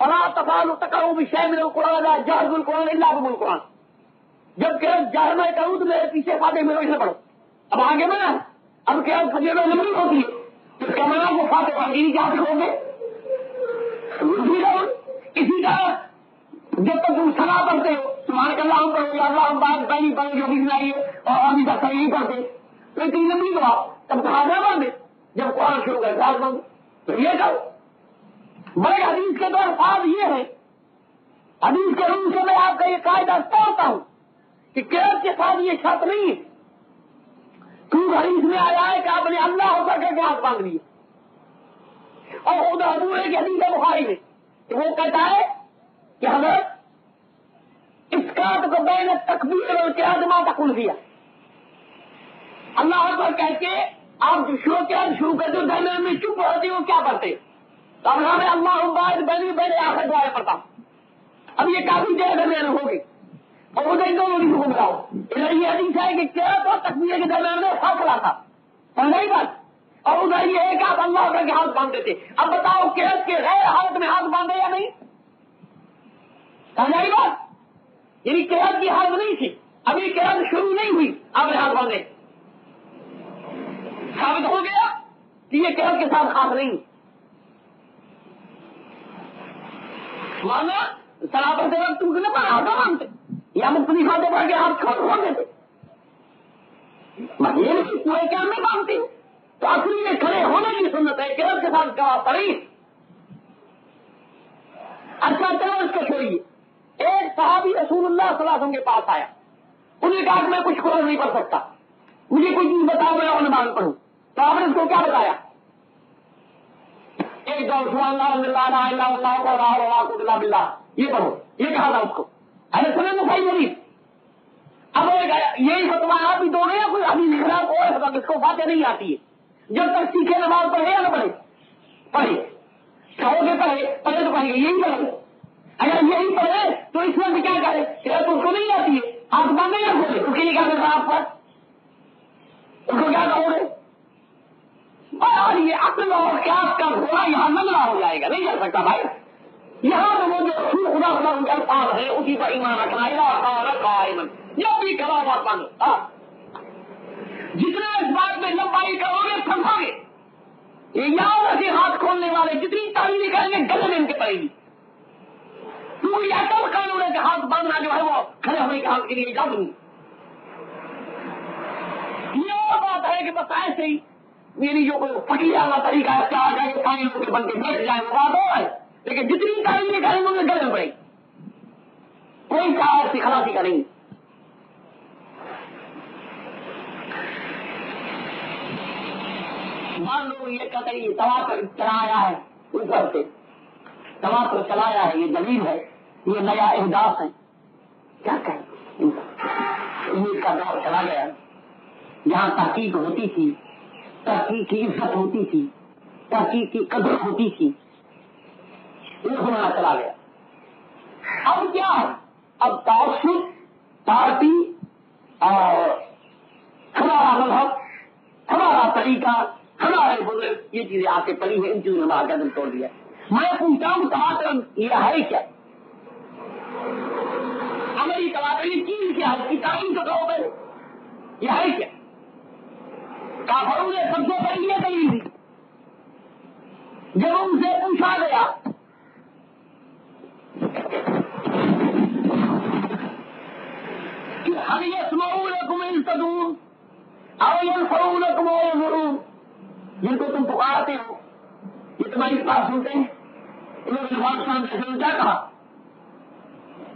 फला तफाल तकरो विषय में कुरान जहरुल कुरान इलाबुल कुरान जब कह जहर में करूँ तो मेरे पीछे फाते में इसे पढ़ो अब आगे में, अब क्या फजर में लंबी होती है तो इसका मना वो फाते पढ़ी क्या होंगे। इसी तरह जब तक तुम सलाह पढ़ते हो, तुम्हारे कल्ला हम पढ़ोगे अल्लाह हम बात पहली जो भी सुनाइए और अभी तक सही पढ़ते। तो इतनी लंबी दवा तब कहा जब कुरान शुरू कर तो ये करो। बड़े हदीस के तो अल्फाज ये है। हदीस के रूप से मैं आपका ये कायदा तोड़ता हूँ कि केरत के साथ ये शर्त नहीं है। क्यों हदीस में आया है कि आपने अल्लाह होकर के हाथ बाँध लिए और उधर हजूर की हदीस है बुखारी में
कि वो कहता है कि हमें इसका तो बैन तकबीर और क्या दिमाग तक दिया। अल्लाह पर कह आप शुरू क्या शुरू कर दो दरमियान में चुप होती हो, क्या करते तो अब हमें अल्लाह बनी बैठे आखिर दुआ पड़ता अब ये काफ़ी देर दरमियान होगी। और उधर दोनों की हुक्म लगाओ इधर ये हदीस है कि क्या तो तकबीर के दरमियान में फासला था। समझाई बात। और उधर ये है कि आप अल्लाह के हाथ बांधते थे। अब बताओ केरत के गैर हालत में हाथ बांधे या नहीं? समझाई बात? यानी केरत की हालत नहीं थी। अभी केरत शुरू नहीं हुई, आपने हाथ बांधे। साबित हो गया कि ये केरत के साथ खास नहीं। माना सलाह पढ़ते या मुख्तलिफ़ हाथे पढ़ के हाथ खत्म हो देते ये क्या में मानती तो असली खड़े होने की सुन्नत है केरत के साथ गवाह पड़ी। अच्छा चलो इसको एक साहबी रसूलुल्लाह के पास आया। उन्हें कहा मैं कुछ कुरान नहीं पढ़ सकता। मुझे कोई चीज़ बताओ मैं और नमाज़ पढ़ू। तो आपने उसको क्या बताया? ये पढ़ो ये कहा था उसको अरे सुने तो सही अब यही फतवा आप भी दोगे या कोई अभी खिलाफ और फतवा किसको बातें नहीं आती है जब तक सीखे नमाज़ पढ़े या ना पढ़े पढ़े कहोगे पढ़े पढ़े तो पढ़ेंगे यही पढ़े अगर यही पढ़े तो इस वक्त क्या करे तो उसको नहीं आती है बांधे या खोले उसके लिए क्या करता आप पर उसको क्या कहोगे और ये अक्ल और क्या का घोड़ा यहाँ नंगला हो जाएगा। नहीं जा सकता भाई। यहाँ तो वो जो खुदा खुदा उनका अल्फाज है, उसी पर ईमान रखना कायमन। जब भी खड़ा हुआ बंद जितना इस बात में लंबाई करोगे फंसोगे ये याद रखे हाथ खोलने वाले जितनी ताली निकालेंगे गले में इनके पड़ेगी। पूरी अकल कानून है हाथ बांधना जो है वो खड़े होने के हाथ के लिए इजाज़त ये बात है कि बस ऐसे ही मेरी जो फटी वाला तरीका है, क्या जाएँगे पानी के बन के बैठ जाए, वो बात और लेकिन जितनी तारीफ़ निकालेंगे उन्हें गले में पड़ेगी। कोई कहा खलासी का नहीं। मान लो ये तवा पर चलाया है, ऊपर से। पर चलाया है, ये ज़मीन है, ये नया एहदास है। क्या कहें? इसका दौर चला गया। जहाँ तहकीक होती थी तहकीक की इज़्ज़त होती थी तहकीक की कदर होती थी। ये होना चला गया। अब क्या है? अब तासुब पार्टी और हमारा मज़हब हमारा तरीका हमारे बुज़ुर्ग ये चीज़ें आके पड़ी है, इन चीज़ों ने कदम तोड़ दिया। मैं पूछता हूँ टमाटर ये है क्या? हमारी टमाटर ये चीज़ क्या है तारीफ़ तो कहो ये है क्या? काफरों ने बड़ी ये दलील दी जब उनसे पूछा गया, कि हर ये सुनूलकुम इंतदून और ये फरूलकुम और जिनको तुम पुकारते हो, ये तुम्हारी बात सुनते हैं? उन्होंने भगवान से क्या कहा?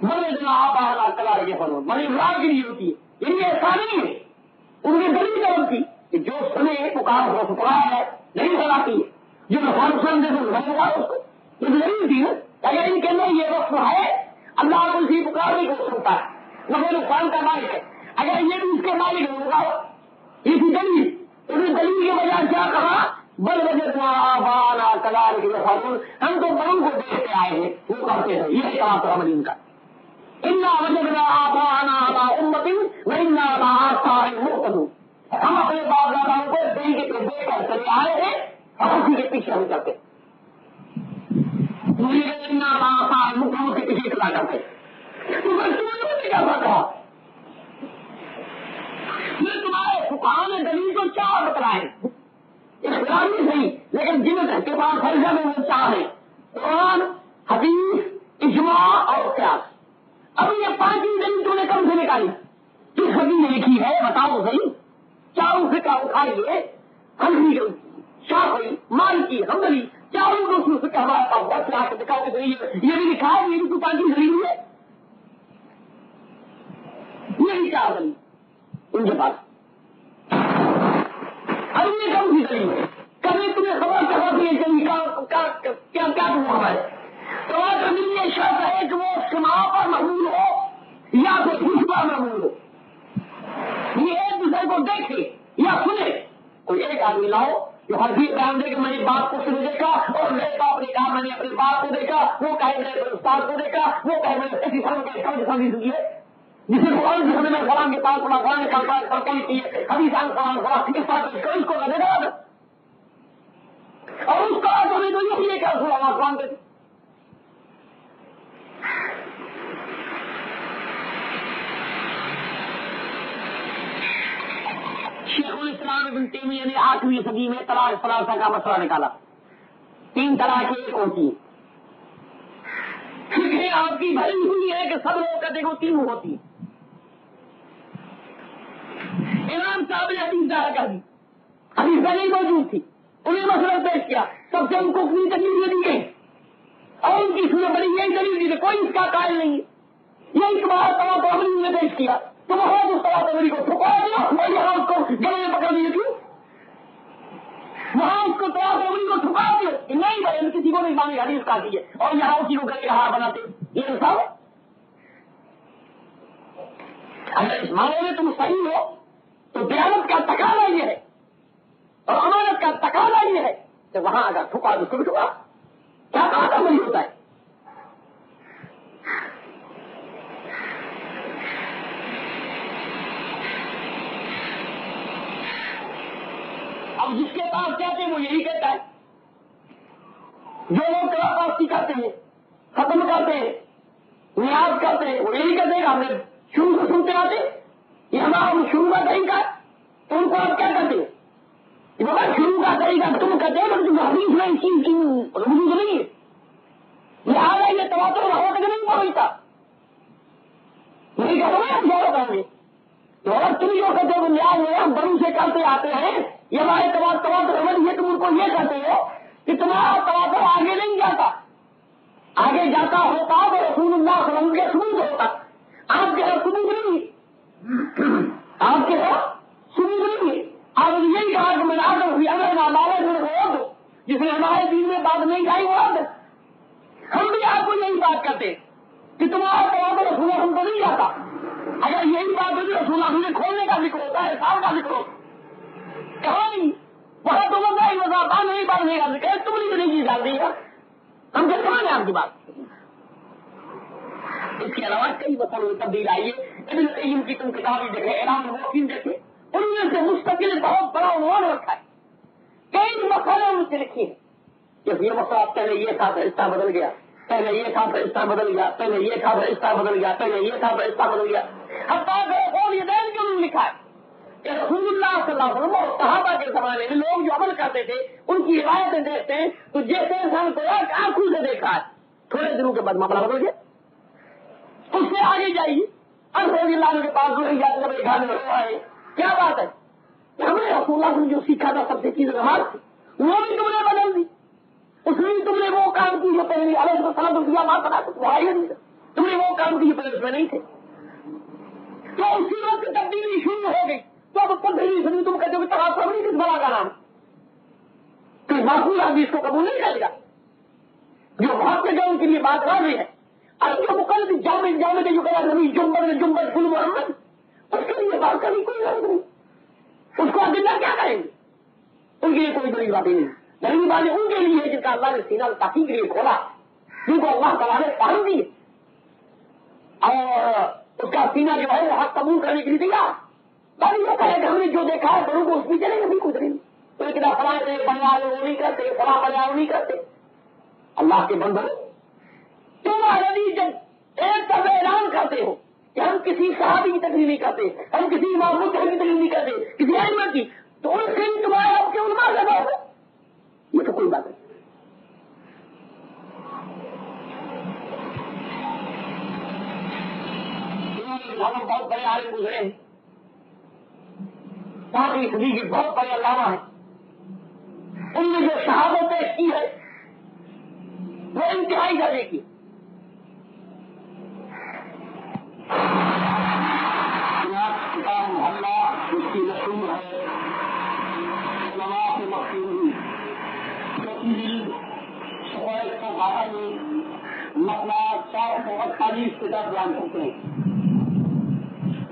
मरे दिन आप आला कला के फरो मरे विभाग होती है। ये ऐसा नहीं है। उनकी दलील कौन थी कि जो सुने पुकार हो पुकार है, नहीं सुनाती है जो भगवान सुन दे तो नहीं पुकार उसको। ये तो थी अगर इनके अंदर ये वक्त है। अल्लाह को इसी पुकारने को सुनता है। मगर नुकसान का मालिक है। अगर ये भी उसके मालिक है, बताओ। ये थी दलील। उन्हें दलील के बजाय क्या कहा? बल वजह आबाना कलार के हम तो बड़ों को देखते आए हैं। वो करते हैं। ये कहा तो अमल इनका इन्ना वजह आबाना अला उम्मती व इन्ना अला आसार मुक्तदू हम अपने बाप दादाओं को देख के देखकर चले आए हैं? और उसी के पीछे हम चलते अला आसार के पीछे चला करते तो मैं तुम्हारे फुकान दलील को चार बतलाए इस्लाम सही लेकिन जिन के पास फर्जा में वो चाहे कुरान, हदीस, इजमा और क्यास अब ये पाँच ही दलील तुमने कम से निकाली? किस हदी ने लिखी है, बताओ सही। चारों फ़िक्र उठाइए हल्दी शाफी मालिकी हमदली चारों को उसमें फ़िक्र हमारे पास दस लाख कि ये भी लिखा है, मेरी पाँच ही दलील है यही दलील उनके पास। अन्य कम सी दलील है? कभी तुम्हें खबर कि ये चली क्या क्या हुआ है तो मिलने शर्त है कि वो सीमा पर महमूल हो, या फिर पर महमूल हो। ये एक दूसरे को देखे, या सुने। कोई एक आदमी लाओ, जो हर भी बयान दे कि मैंने बाप को सुन देखा, और मेरे बाप ने कहा मैंने अपने बाप को देखा, वो कहे मैंने अपने उस्ताद को देखा, वो कहे मैंने समझ के समझ समझ सुनी है जिसे भगवान जी हमें फलाम के पास पड़ा फलाम के पास सरकारी की है। हरी सांग फलाम फला इस बात को इसको कर देगा और उसका तो तो यही है क्या सुना फलाम के शेखुल इस्लाम इबन तेमिया ने आठवीं सदी में तलाक सलासा का मसला निकाला। तीन तलाक एक होती है। आपकी भरी हुई है कि सब लोग कहते हैं तीन होती इमाम साहब ने हदीस दायर कर दी। हदीस पहले मौजूद थी। उन्हें मसला पेश किया। सबसे उनको अपनी तकलीफ़ दी गई और उनकी सुने, बड़ी यही दलील दी कोई इसका कायल नहीं है। यही तुम्हारा तवा तो हमने पेश किया। तो वहाँ उस तवा तवरी को ठुका दिया और यहाँ उसको गले में पकड़ दिए क्यों? वहाँ उसको तवा तवरी को ठुका दिए। कि नहीं भाई किसी को नहीं मांगे हदीस का दिए। और यहाँ उसी को गले हार बनाते। ये तो सब अगर इस मामले में तुम सही हो तो दयानत का तकाला ये है। और अमानत का तकाला ये है। कि वहाँ अगर ठुका तो भी ठुका क्या कहा होता है पास जाते हैं वो यही कहता है? जो लोग कलापास्ती करते हैं, खत्म करते हैं न्याज करते हैं, वो यही कहते हैं हमने शुरू से सुनते आते ये हमारा शुरू का तरीका है। तो उनको आप क्या कहते हैं? बाबा शुरू का तरीका तुम कहते हो तुम हदीस में इस चीज़ की वजूद नहीं है। ये है, ये तवा तो रहा तक नहीं पहुँचता। नहीं कहो आप क्या बताओगे तो अगर तुम जो कहते हो न्याय हम बरू से करते आते हैं ये हमारे तवा तवा तो रमन ये तुम उनको ये कहते हो कि तुम्हारा तवा तो आगे नहीं जाता। आगे जाता होता तो रसूलुल्लाह सलम के सबूत होता। आपके यहाँ सबूत नहीं है। आपके यहाँ सबूत नहीं आप यही कहा कि मैंने आकर अगर हमारे घर हो तो जिसने हमारे दिन में बात नहीं आई वो हम भी आपको यही बात करते कि तुम्हारा तवा तो रसूल हमको नहीं जाता। अगर यही बात होती रसूल हमने खोलने का ज़िक्र होता है साल का ज़िक्र कहा नहीं वहाँ तो बंदा ही मज़ा बात नहीं बात नहीं करते तुम नहीं चीज़ डाल दी हम कहते हैं आपकी बात इसके अलावा कई मसलों में तब्दील आई है। इबन कईम की तुम किताबें देखे, इलाम मोकिन देखे, उनमें से मुस्तकिल बहुत बड़ा उन्होंने रखा है। कई मसले उनसे लिखी। है जब ये मसला पहले ये था फरिश्ता बदल गया। पहले ये था फरिश्ता बदल गया। पहले ये था फरिश्ता बदल गया। पहले ये था फरिश्ता बदल गया। हत्ता ये दैन के उन्होंने लिखा है? सहाबा के जमाने में लोग जो अमल करते थे, उनकी रिवायतें देखते हैं। तो जैसे इंसान को एक आँखों से देखा है, थोड़े दिनों के बाद मामला बदल गया। उससे आगे जाइए। अल्लाह के पास आए क्या बात है? हमने रसूल्ला से जो सीखा था, सबसे चीज़ नमाज़ थी। वो भी तुमने बदल दी। उसमें तुमने वो काम की जो पहले अलग को सलाह दिया मार बना तुमने वो काम की जो पहले उसमें नहीं थे। तो उसी वक्त तब्दीली शुरू हो गई। तो अब तब्दीली शुरू तुम कहते हो तलाश नहीं, किस बड़ा का नाम? तो मासूल आदमी इसको कबूल नहीं करेगा? जो भाग के गए, उनके लिए बात वाजी है। और जो मुकल जामे जामे जो कहा नबी जुम्बर जुम्बर फुल मोहम्मद, उसके लिए बात करनी कोई ज़रूरत नहीं। उसको अदिल्ला क्या करेंगे? उनके लिए कोई बड़ी बात नहीं। बड़ी बात उनके लिए है, जिनका अल्लाह ने सीना ताकी के लिए खोला। जिनको अल्लाह तला ने पहन दी। और उसका सीना जो है, वो हक कबूल करने के लिए दिया बाकी वो कहे कि हमने जो देखा है बड़ों को उसमें चलेंगे कुछ नहीं। तो इतना फला बनवाले वो नहीं करते फला वो नहीं करते। अल्लाह के बंदो, तुम अरबी जब एक तरफ़ ऐलान करते हो कि हम किसी सहाबी की तकलीफ़ नहीं करते, हम किसी इमाम की तकलीफ़ नहीं करते, किसी अहमद की तो उनसे भी तुम्हारे आपके उलमा लगाओगे? ये तो कोई बात नहीं। बहुत बड़े आलिम गुजरे हैं। पांचवीं सदी के बहुत बड़े अलावा है। उनने जो शहादत पेश की है, वो इंतहाई दर्जे की मोहल्ला उसकी मशहूर है। नमाज़ मशहूर प्रतिदिन सुबह को बारह में मसला चार सौ अड़तालीस के दस बयान करते हैं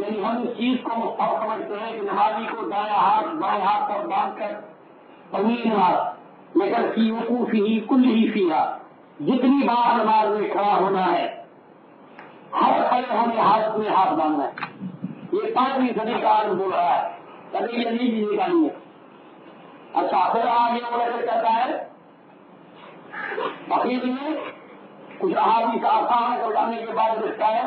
यानी हम इस चीज को मुस्तक समझते हैं कि नमाजी को दाया हाथ बाएं हाथ पर बांध कर पढ़नी नमाज लेकिन फी वकूफ ही कुल ही फीहा जितनी बार नमाज में खड़ा होना है हर खड़े होने हाथ में हाथ बांधना है ये पांचवीं सदी का आदम बोल रहा है कभी ये नहीं भी निकाली है अच्छा फिर आगे वो लेकर कहता है बकरीद में कुछ अहादीस आसान को जाने के बाद लिखता है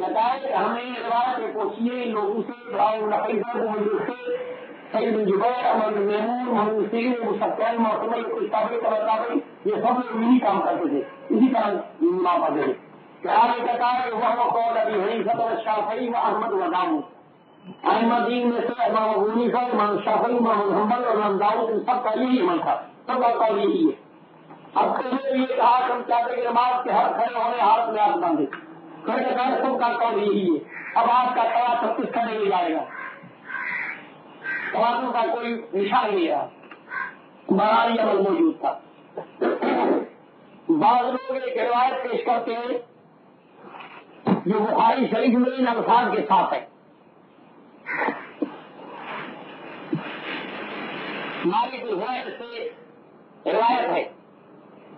बताए कि हमें रिवायत पहुंची इन लोगों से इब्राहिम नकई से मुझे से Saeed bin Jubair Amr bin Maimoon Muhammad Sirin मुसक्कल मौसम कुछ ताबे का बतावे ये सब लोग यही काम करते थे इसी तरह इमाम पढ़ते थे क्या कहता है वह कौल अभी हनीफत और शाफई व अहमद व दाऊद अहमदीन में से इमाम अबू हनीफा इमाम शाफी इमाम हम्बल और इमाम दाऊद इन सब का यही अमल था सबका कौल यही है अब पहले ये कहा कि हम चाहते कि नमाज़ के हर खड़े होने हाथ में हाथ बांधे कहता है सबका कौल यही है अब आपका कड़ा छत्तीस खड़े ले जाएगा तवाजों का कोई निशान नहीं रहा बरारी अमल मौजूद था बाद लोग एक रिवायत पेश करते हैं जो बुखारी शरीफ में इन अल्फाज के साथ है मालिक हुए से रिवायत है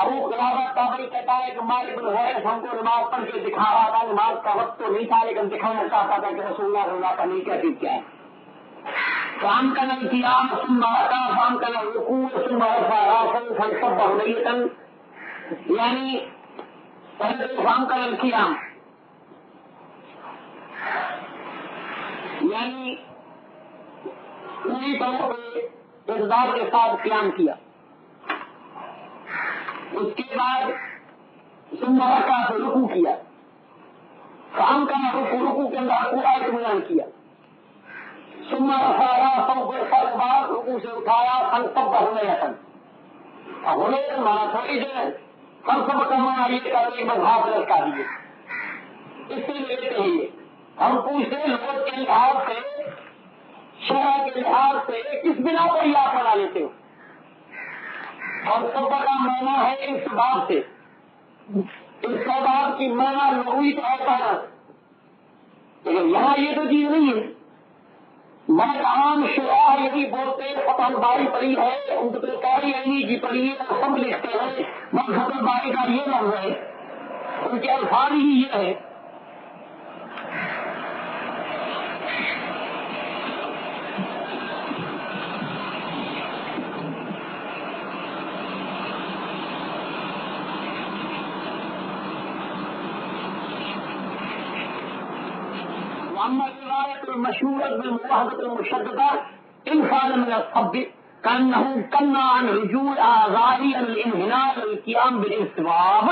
अबू खिलाफत ताबरी कहता है कि मालिक बिन हुवैस हमको नमाज़ पढ़ के दिखा रहा था। नमाज़ का वक्त तो नहीं था, लेकिन दिखाना चाहता था कि रसूलुल्लाह सल्लल्लाहु का नहीं क्या है। काम का नल किया सुम्मा का काम का नल रुकू सुम्मा रफा रासन फलसफा हुनैयतन यानी, पहले काम का नल किया यानी पूरी तरह से इकदार के साथ क्याम किया। उसके बाद सुंदर तो रुकू किया। काम का रुकू रुकू के अंदर पूरा इतमान किया। सुम्मा रफाया सबको फल बाद रुकू से उठाया फल सब होने यतन होने माना थोड़ी देर, हम सब का माना ये कर बस हाथ लटका दिए। लेते हैं हम पूछते लोग के लिहाज से, शहर के लिहाज से किस बिना पर आप बना लेते हो? और सब का माना है इस बात से। इस बात की माना लघुई तो होता है लेकिन यहाँ ये तो चीज़ नहीं है। मैं आम शुरा यदि बोलते फतल बारी पड़ी है, उनके कारी अली की पड़ी है सब लिखते हैं। मैं फतल बारी का ये लफ्ज है। उनके अल्फाज ही ये है। मशूरत बिलमुहबत मुशद्दा इनफाल सब कन्नहु कन्ना अन रुजूल आजारी अल इनहिनाल अल कियाम बिल इस्वाब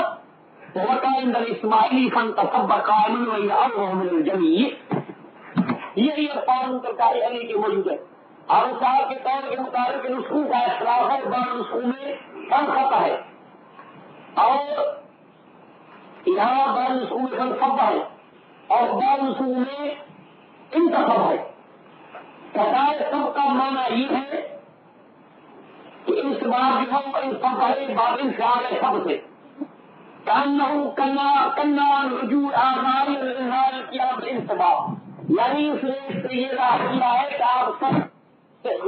वका इंदर इस्माइली फन तसब्बर कायमन व यअरहु मिन अल जमी ये ये पालन सरकारी अली के मौजूद है आरोकार के तौर के मुताबिक इन उसकू का इस्लाह है और उसकू में फलसफा है और यहाँ बाल उसकू में फलसफा है और बाल उसकू में इंतखब है कहता सबका माना ये है कि इस बार जो है इन सब बड़े बाबिल से आ गए सबसे। कन्ना कन्ना कन्ना रजू आमारी किया यानी उसने ये राह किया है कि आप सब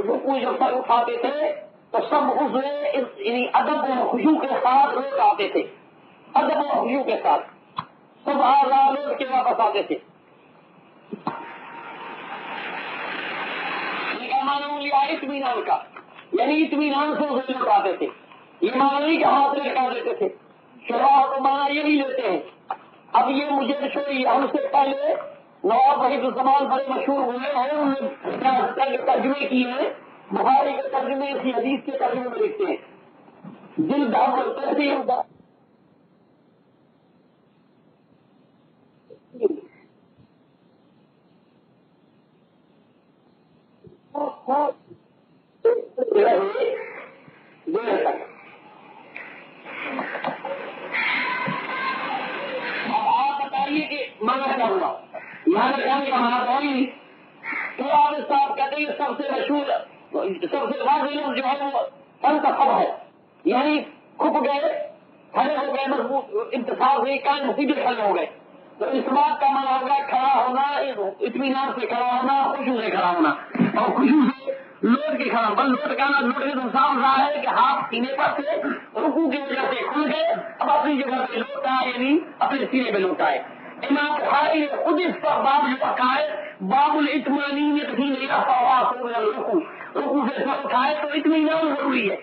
रुकू जब सर उठाते थे तो सब उसमें अदब और खुशू के साथ रोक आते थे। अदब और खुशू के साथ। सब आज़ाद के वापस आते थे। मालूम लिया इतमान का। यानी इतमान से उसे लौट आते थे ये माना नहीं कि हाथ लटका देते थे। शुरुआत तो माना ये भी लेते हैं। अब ये मुझे छोड़िए, हमसे पहले नवाब वहीद जमान बड़े मशहूर हुए हैं। उन्होंने तर्जुमे किए हैं। बुखारी के तर्जुमे इसी हदीस के तर्जुमे में लिखते हैं। दिल दाम तहसील रहे देर तक अब आप बताइए कि माना क्या यहाँ पर का माना तो आप हैं सबसे मशहूर, सबसे वाजिल जो है वो फल है। यानी खुप गए खड़े हो गए, मज़बूत इंतज़ार हुई कान मुसीबत खड़े हो गए। तो इस बात का माना होगा खड़ा होना इतमान से खड़ा होना, खुशू से खड़ा होना। और खुशू से लोट के खड़ा बस लोट का ना लोट के तो साफ़ रहा है कि हाथ सीने पर से रुकू की वजह से खुल गए। अब अपनी जगह पे लौट आए यानी अपने सीने पे लौट आए। इमाम बुखारी ने खुद इस पर बाब जो पका है, बाबुल इतमानी में कहीं नहीं रखा हुआ रुकू। रुकू से उठाए तो इतमान ज़रूरी है।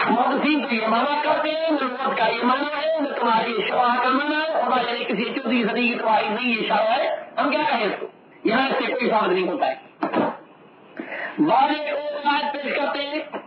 मोहसिन तो ये माना करते हैं नबूत का ये माना है न तुम्हारी शवा का माना है और यानी किसी चौथी सदी की तुम्हारी नहीं ये शाह है हम क्या कहें इसको यहाँ से कोई साध नहीं होता है वाले को बात पेश करते हैं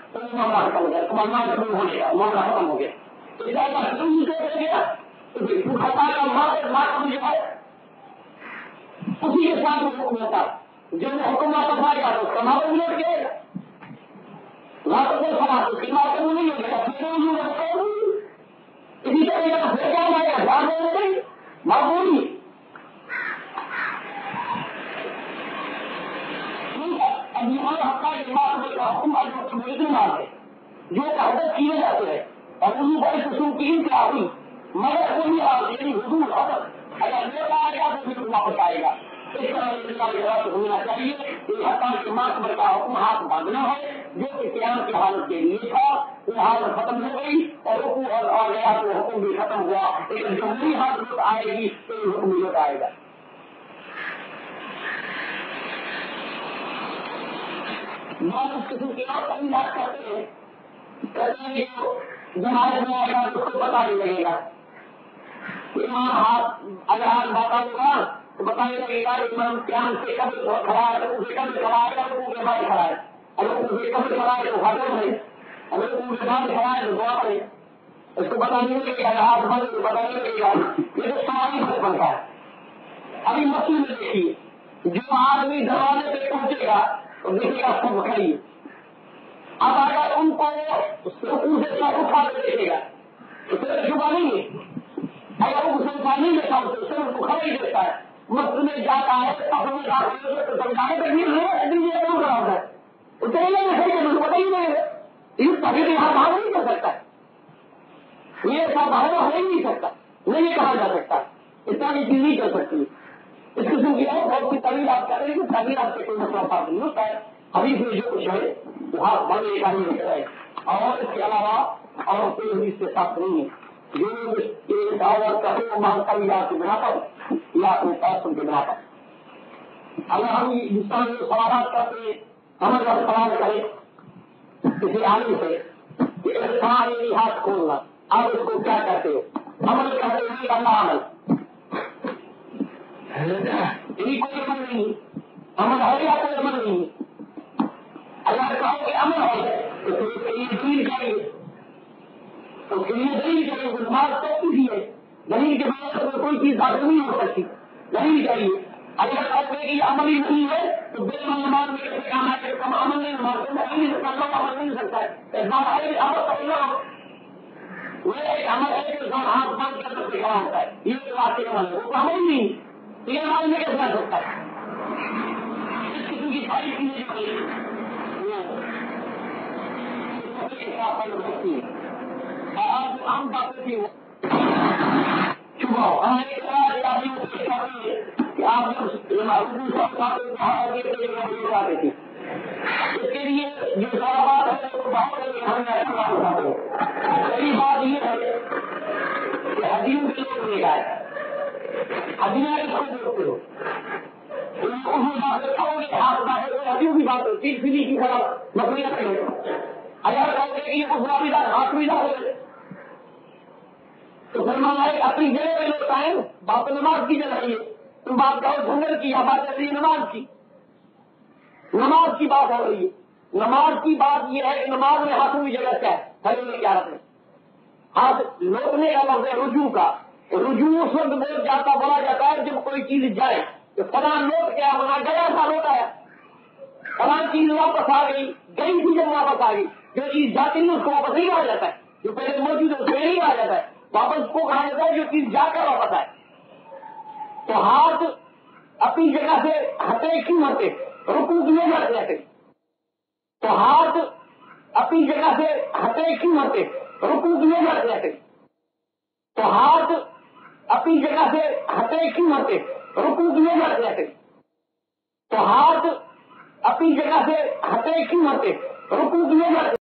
मामला खत्म हो गया मामला खत्म हो गया मामला खत्म हो गया तो इलाका खत्म हो गया तो फिर खाता का मार जो है उसी के साथ हुक्म होता जब हुक्म आता था तो उसका मार उलट गया वहाँ तो कोई समाज उसकी मार तो नहीं होगा इसी तरह का फिर क्या मारेगा ध्यान देने नहीं मामूली को मुझे मारते जो कहावत किए जाते हैं, और उन्हीं बड़ी किस्म की इनका हुई मगर वही यानी हुजूर हकत अगर लेकर आएगा तो फिर वापस आएगा। इस तरह होना चाहिए कि हकाम के मातबर का हुक्म हाथ बांधना है, जो कि क्याम की हालत के लिए था, वो हालत खत्म हो गई, और हुक्म और गया तो हुक्म भी खत्म हुआ। लेकिन जो नई हालत आएगी तो हुक्म लौट आएगा उस किस्म की और बात करते हैं। कि में आएगा तो उसको पता नहीं लगेगा। अगर हाथ बाता होगा तो बताने लगेगा कब खड़ा है तो उसे कब खड़ा है तो बाद खड़ा है अगर उसे कब खड़ा है तो हाथों में अगर उनके बाद खड़ा है तो दुआ करे। उसको बताने लगेगा हाथ बंद तो बताने लगेगा। ये तो सारी बात बनता है। अभी मसीह में देखिए, जो आदमी दरवाजे पे पहुंचेगा तो सब खड़ी अब अगर उनको सुकून से सब उठा के देखेगा तो फिर अगर वो संसार नहीं देखा तो सिर्फ़ उनको खबर ही देता है। मस्जिद में जाता है, अपने समझाने पर क्यों करा होता है मुझे पता ही नहीं है। ये तभी तो यहाँ भाव नहीं कर सकता ये ऐसा भाव हो ही नहीं सकता। नहीं कहा जा सकता। इतना भी चीज़ नहीं कर सकती। इस किस्म की और सी तवील आप कर रहे हैं तवील आपसे कोई मसला पास नहीं होता है अभी से जो कुछ है वहाँ बन एक आदमी दिख रहा है और इसके अलावा और कोई भी इससे साथ नहीं है जो दावत करते वो मानता या के बिना पर या अपने पैसों के बिना पर अगर हम इस तरह से सवाल करते हम अगर सवाल करें किसी आदमी से कि सारे हाथ खोलना आप उसको क्या कहते हो अमल कहते हैं अल्लाह अमल यही कोई अमल नहीं अमल है या कोई अमल नहीं अगर कहो कि अमल है तो उसके लिए दलील तो उसके लिए दलील चाहिए नमाज़ तो पूछी है दलील के बाद तो कोई चीज़ हासिल नहीं हो सकती दलील चाहिए अगर कहोगे कि अमल ही नहीं है तो बिल्कुल नमाज़ में काम है कम अमल नहीं नमाज़ अमल नहीं सकता है अमल तो वो एक अमल है कि हाथ बंद कर सकते खड़ा होता है ये बात है वो अमल नहीं तो ये अमल में कैसे कर सकता है इस किस्म की सारी चीज़ें जो वो पर होती है और आज आम बातें थी, वो हमने कहा कि आप आते थे इसके लिए जो सारा बात है, वो बहुत पहली बात ये है कि हदियों के लोग नहीं हदियाँ किसको बोलते हो की बात होती की अगर कहोगे डाल तो फरमाना है अपनी जगह में लोग आए बाप नमाज़ की है तुम बात कहो जंगल की या बात रही नमाज़ की नमाज़ की बात हो रही है नमाज़ की बात यह है कि नमाज़ में हाथों की जगह क्या है हरे में हाथ लोटने का लफ्ज है रुजू का रुजू उस वक्त बोल जाता, बोला जाता है, जब कोई चीज़ जाए तो फला लोट गया, वहाँ गया था लौट आया फला चीज़ वापस आ गई गई थी जब वापस आ गई। जो चीज़ जाती है उसको वापस नहीं कहा जाता है। जो पहले मौजूद है, उसको नहीं कहा जाता है। वापस को कहा जाता है, जो चीज़ जाकर वापस आए। तो हाथ अपनी जगह से हटे, क्यों हटे? रुकू किए जाते हटे। तो हाथ अपनी जगह से हटे, क्यों हटे? रुकू किए जाते हटे। तो हाथ अपनी जगह से हटे क्यों हटे रुकू किए जाते हटे तो हाथ अपनी जगह से हटे क्यों हटे रुकू किए जाते